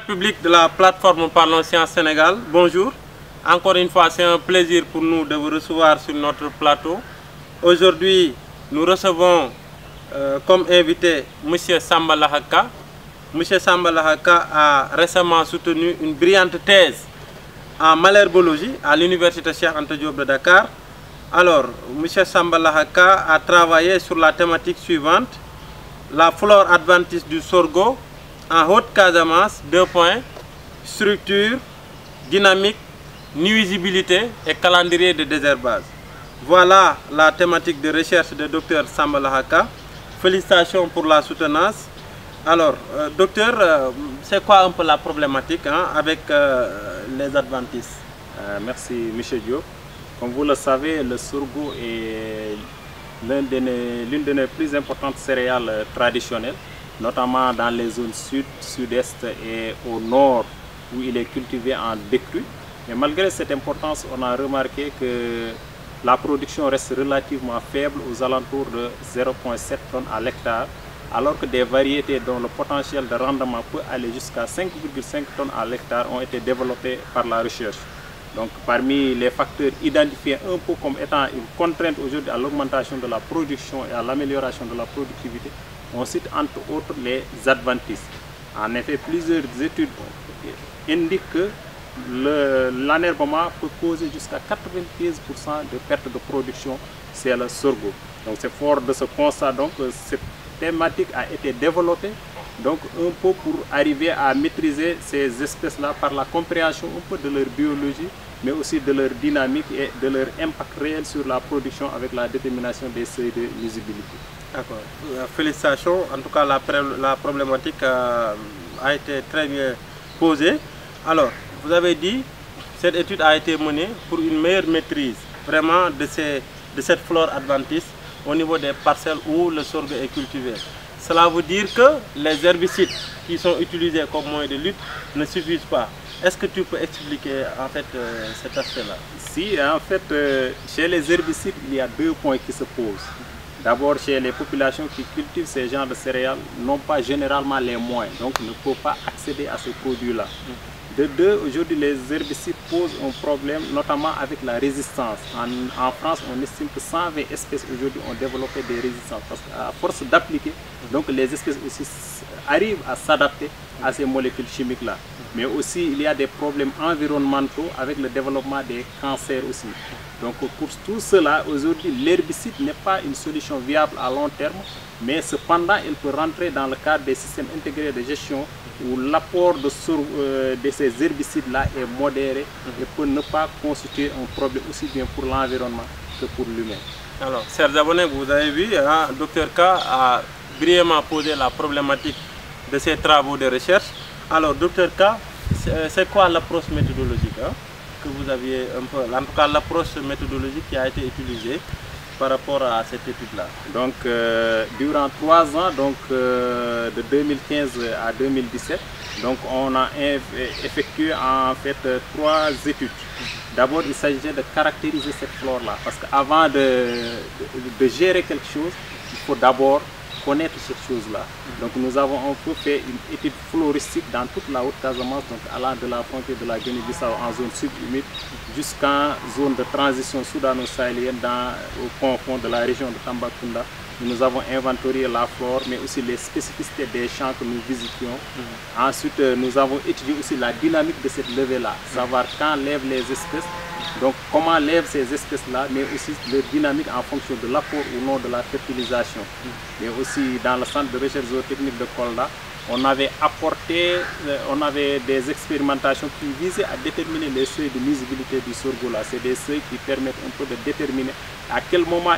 Public de la plateforme Parlons Sciences Sénégal, bonjour. Encore une fois, c'est un plaisir pour nous de vous recevoir sur notre plateau. Aujourd'hui, nous recevons euh, comme invité M. Samba Lahaka. M. Samba Lahaka a récemment soutenu une brillante thèse en malherbologie à l'Université Cheikh Anta Diop de Dakar. Alors, M. Samba Lahaka a travaillé sur la thématique suivante, la flore adventiste du sorgho en haute Casamance, deux points, structure, dynamique, nuisibilité et calendrier de désherbage. Voilà la thématique de recherche de Dr Samba Lahaka. Félicitations pour la soutenance. Alors, euh, docteur, euh, c'est quoi un peu la problématique hein, avec euh, les adventistes? Euh, merci, M. Diop. Comme vous le savez, le sorgho est l'une de, de nos plus importantes céréales traditionnelles, notamment dans les zones sud, sud-est et au nord, où il est cultivé en décrue. Mais malgré cette importance, on a remarqué que la production reste relativement faible, aux alentours de 0,7 tonnes à l'hectare, alors que des variétés dont le potentiel de rendement peut aller jusqu'à 5,5 tonnes à l'hectare ont été développées par la recherche. Donc parmi les facteurs identifiés un peu comme étant une contrainte aujourd'hui à l'augmentation de la production et à l'amélioration de la productivité, on cite entre autres les adventistes. En effet, plusieurs études indiquent que le- l'enherbement peut causer jusqu'à 95% de perte de production, c'est le sorgho. Donc c'est fort de ce constat donc que cette thématique a été développée donc un peu pour arriver à maîtriser ces espèces-là par la compréhension un peu de leur biologie, mais aussi de leur dynamique et de leur impact réel sur la production avec la détermination des seuils de lisibilité. D'accord. Euh, Félicitations. En tout cas, la, la problématique euh, a été très bien posée. Alors, vous avez dit cette étude a été menée pour une meilleure maîtrise vraiment de, ces, de cette flore adventiste au niveau des parcelles où le sorgho est cultivé. Cela veut dire que les herbicides qui sont utilisés comme moyen de lutte ne suffisent pas. Est-ce que tu peux expliquer en fait euh, cet aspect-là? Si, en fait, euh, chez les herbicides, il y a deux points qui se posent. D'abord, chez les populations qui cultivent ces genres de céréales, n'ont pas généralement les moyens, donc ne peuvent pas accéder à ces produits-là. De deux, aujourd'hui, les herbicides posent un problème, notamment avec la résistance. En, France, on estime que 120 espèces aujourd'hui ont développé des résistances, parce qu'à force d'appliquer, donc les espèces aussi arrivent à s'adapter à ces molécules chimiques-là. Mais aussi, il y a des problèmes environnementaux avec le développement des cancers aussi. Donc pour tout cela, aujourd'hui, l'herbicide n'est pas une solution viable à long terme, mais cependant, il peut rentrer dans le cadre des systèmes intégrés de gestion où l'apport de, euh, ces herbicides-là est modéré et peut ne pas constituer un problème aussi bien pour l'environnement que pour l'humain. Alors, chers abonnés, vous avez vu, hein, Dr K a brillamment posé la problématique de ses travaux de recherche. Alors, Dr K, c'est c'est quoi l'approche méthodologique hein, que vous aviez un peu, en tout cas l'approche méthodologique qui a été utilisée par rapport à cette étude-là? Donc, euh, durant trois ans, donc euh, de 2015 à 2017, donc on a eff- effectué en fait euh, trois études. D'abord, il s'agissait de caractériser cette flore-là, parce qu'avant de gérer quelque chose, il faut d'abord connaître cette chose-là. Donc, nous avons un peu fait une étude floristique dans toute la haute Casamance, donc allant de la frontière de la Guinée-Bissau en zone subhumide jusqu'en zone de transition soudano-sahélienne au confond de la région de Tambacounda. Nous avons inventorié la flore, mais aussi les spécificités des champs que nous visitions. Ensuite, euh, nous avons étudié aussi la dynamique de cette levée-là, savoir quand lèvent les espèces, donc comment lèvent ces espèces-là, mais aussi leur dynamique en fonction de l'apport ou non de la fertilisation. Mais aussi dans le centre de recherche zootechnique de Kolda, on avait apporté, euh, on avait des expérimentations qui visaient à déterminer les seuils de nuisibilité du sorgho là. C'est des seuils qui permettent un peu de déterminer à quel moment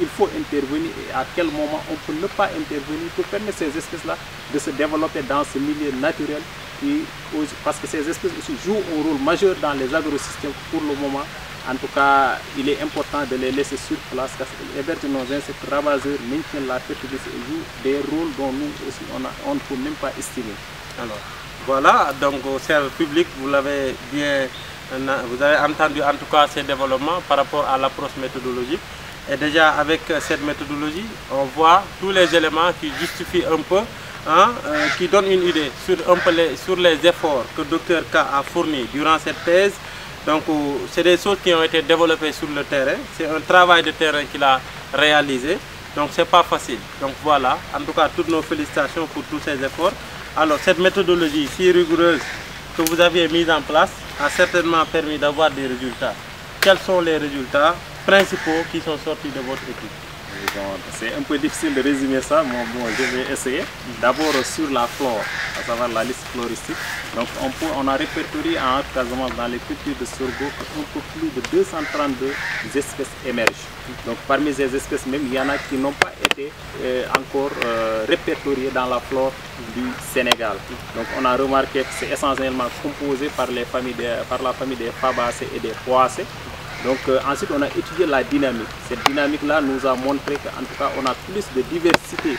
il faut intervenir et à quel moment on peut ne pas intervenir pour permettre ces espèces-là de se développer dans ce milieu naturel parce que ces espèces aussi jouent un rôle majeur dans les agrosystèmes pour le moment. En tout cas, il est important de les laisser sur place parce qu'ils hébergent nos insectes ravageurs, maintiennent la fertilité et jouent des rôles dont nous aussi on, ne peut même pas estimer. Alors, voilà, donc, cher public, vous l'avez bien, vous avez entendu en tout cas ces développements par rapport à l'approche méthodologique. Et déjà, avec cette méthodologie, on voit tous les éléments qui justifient un peu hein, euh, qui donne une idée sur, les, efforts que Dr K a fournis durant cette thèse. Donc, c'est des choses qui ont été développées sur le terrain. C'est un travail de terrain qu'il a réalisé. Donc, c'est pas facile. Donc, voilà. En tout cas, toutes nos félicitations pour tous ces efforts. Alors, cette méthodologie si rigoureuse que vous aviez mise en place a certainement permis d'avoir des résultats. Quels sont les résultats principaux qui sont sortis de votre étude c'est un peu difficile de résumer ça, mais bon, je vais essayer. D'abord sur la flore, à savoir la liste floristique. Donc on, peut, on a répertorié en Casamance dans les cultures de sorgho un plus de 232 espèces émergent. Donc parmi ces espèces même, il y en a qui n'ont pas été euh, encore euh, répertoriées dans la flore du Sénégal. Donc on a remarqué que c'est essentiellement composé par, les familles par la famille des fabacées et des poissées. Donc euh, ensuite on a étudié la dynamique. Cette dynamique-là nous a montré qu'en tout cas on a plus de diversité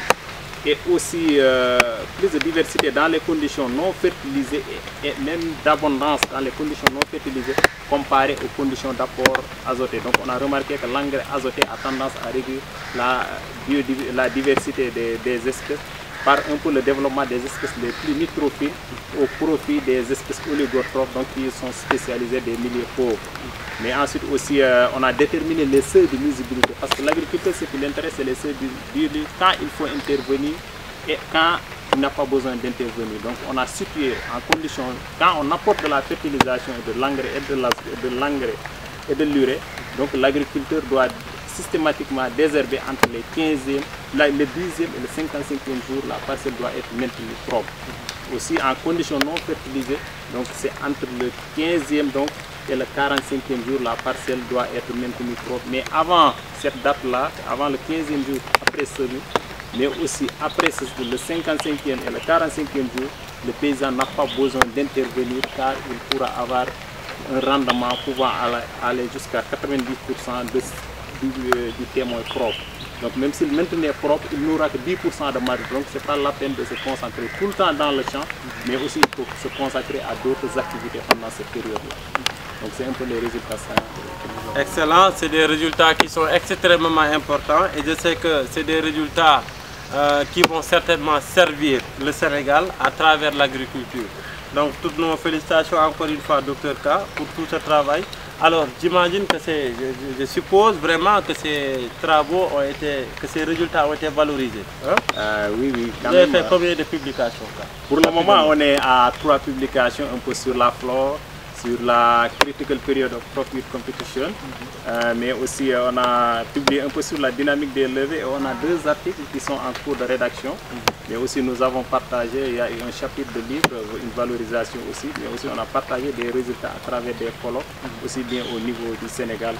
et aussi euh, plus de diversité dans les conditions non fertilisées et, même d'abondance dans les conditions non fertilisées comparé aux conditions d'apport azoté. Donc on a remarqué que l'engrais azoté a tendance à réduire la, diversité des espèces par un peu le développement des espèces les plus nitrophiles au profit des espèces oligotrophes donc qui sont spécialisées des milieux pauvres. Mais ensuite aussi, euh, on a déterminé les seuils de nuisibilité parce que l'agriculteur, ce qui l'intéresse, c'est les seuils de nuisibilité quand il faut intervenir et quand il n'a pas besoin d'intervenir. Donc on a situé en condition, quand on apporte de la fertilisation et de l'engrais et de l'engrais et de l'urée, donc l'agriculteur doit systématiquement désherber entre les 15e, le 10e et le 55e jour, la parcelle doit être maintenue propre. Aussi en conditions non fertilisées, donc c'est entre le 15e donc, et le 45e jour, la parcelle doit être maintenue propre. Mais avant cette date-là, avant le 15e jour, après ce jour, mais aussi après le 55e et le 45e jour, le paysan n'a pas besoin d'intervenir car il pourra avoir un rendement pouvant aller jusqu'à 90% de du, témoin propre. Donc même s'il maintenait propre, il n'aura que 10% de marge. Donc ce n'est pas la peine de se concentrer tout le temps dans le champ, mais aussi faut se consacrer à d'autres activités pendant cette période-là. Donc c'est un peu les résultats. Excellent, c'est des résultats qui sont extrêmement importants et je sais que c'est des résultats euh, qui vont certainement servir le Sénégal à travers l'agriculture. Donc toutes nos félicitations encore une fois, Dr K, pour tout ce travail. Alors, j'imagine que c'est, je, suppose vraiment que ces travaux ont été, que ces résultats ont été valorisés. Hein? Euh, oui, oui. Vous avez fait combien de publications Pour le moment, on est à trois publications, un peu sur la flore, sur la Critical Period of Profit Competition, euh, mais aussi euh, on a publié un peu sur la dynamique des levées et on a deux articles qui sont en cours de rédaction. Mais aussi nous avons partagé, il y a un chapitre de livre, une valorisation aussi, mais aussi on a partagé des résultats à travers des colloques, aussi bien au niveau du Sénégal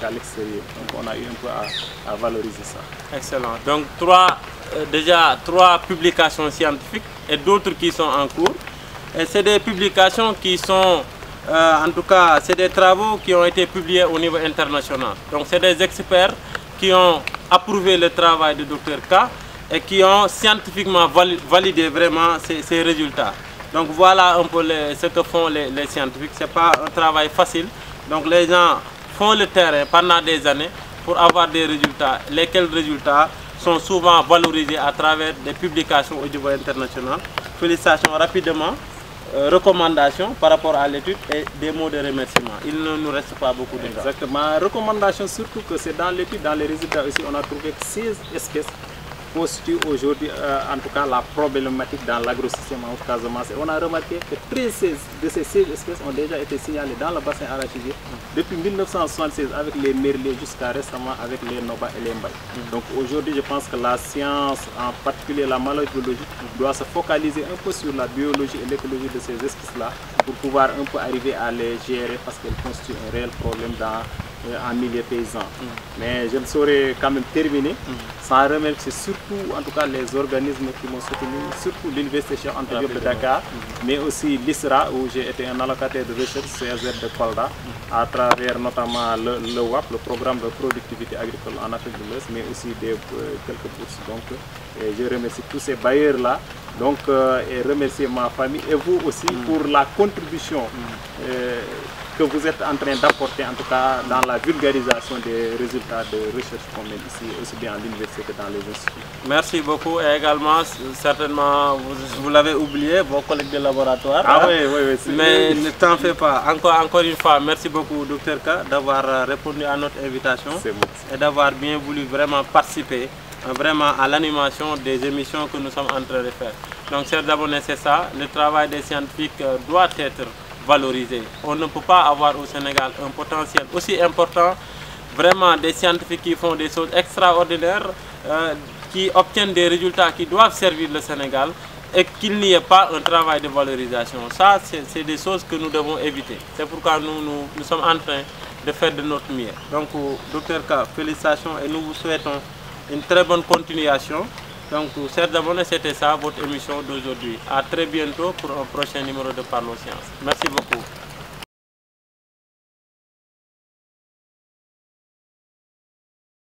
qu'à l'extérieur. Donc on a eu un peu à, valoriser ça. Excellent. Donc trois, euh, déjà trois publications scientifiques et d'autres qui sont en cours. Et c'est des publications qui sont euh, en tout cas, c'est des travaux qui ont été publiés au niveau international. Donc, c'est des experts qui ont approuvé le travail du docteur K et qui ont scientifiquement validé vraiment ces, résultats. Donc, voilà un peu ce que font les, scientifiques. Ce n'est pas un travail facile. Donc, les gens font le terrain pendant des années pour avoir des résultats, lesquels résultats sont souvent valorisés à travers des publications au niveau international. Félicitations rapidement. Euh, recommandations par rapport à l'étude et des mots de remerciement. Il ne nous reste pas beaucoup de temps. Exactement. Recommandation surtout que c'est dans l'étude, dans les résultats aussi, on a trouvé que 16 espèces constitue aujourd'hui euh, en tout cas la problématique dans l'agrosystème en Casamance. on a remarqué que 13 de ces 16 espèces ont déjà été signalées dans le bassin arachidier depuis 1976 avec les merlés jusqu'à récemment avec les noba et les mbaï. Donc aujourd'hui je pense que la science, en particulier la maladiologie, doit se focaliser un peu sur la biologie et l'écologie de ces espèces-là pour pouvoir un peu arriver à les gérer parce qu'elles constituent un réel problème dans en milieu paysan. Mm. Mais je ne saurais quand même terminer mm. sans remercier surtout en tout cas les organismes qui m'ont soutenu, surtout l'Université Cheikh Anta de Dakar, mm. mais aussi l'ISRA où j'ai été un allocataire de recherche CSZ de Kolda à travers notamment le, WAP, le programme de productivité agricole en Afrique de l'Ouest, mais aussi des, euh, quelques bourses. Donc je remercie tous ces bailleurs-là donc, euh, et remercier ma famille et vous aussi pour la contribution euh, que vous êtes en train d'apporter, en tout cas dans la vulgarisation des résultats de recherche qu'on mène ici, aussi bien à l'université que dans les instituts. Merci beaucoup et également, certainement, vous, vous l'avez oublié, vos collègues de laboratoire. Ah hein. oui, oui, oui. Mais ne t'en fais pas. Encore, encore une fois, merci beaucoup, Dr K, d'avoir euh, répondu à notre invitation et d'avoir bien voulu vraiment participer euh, vraiment à l'animation des émissions que nous sommes en train de faire. Donc, chers abonnés, c'est ça. Le travail des scientifiques euh, doit être On ne peut pas avoir au Sénégal un potentiel aussi important, vraiment des scientifiques qui font des choses extraordinaires, euh, qui obtiennent des résultats qui doivent servir le Sénégal et qu'il n'y ait pas un travail de valorisation. Ça, c'est des choses que nous devons éviter. C'est pourquoi nous, nous, nous sommes en train de faire de notre mieux. Donc, au docteur K, félicitations et nous vous souhaitons une très bonne continuation. Donc, chers abonnés, c'était ça votre émission d'aujourd'hui. À très bientôt pour un prochain numéro de Parlons Sciences. Merci beaucoup.